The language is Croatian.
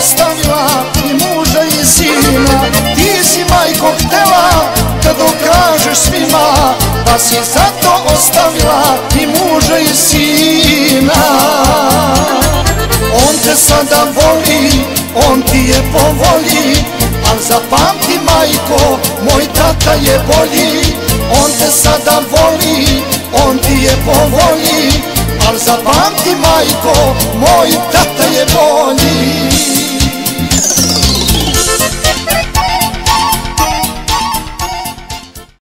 ostavila i muža i sina. Ti si majko htjela da dokažeš svima Pa si zato ostavila i muža i sina. On te sada voli, on ti je po volji Al zapamti majko, moj tata je bolji. On te sada voli, on ti je po volji Al zapamti majko, moj tata je bolji.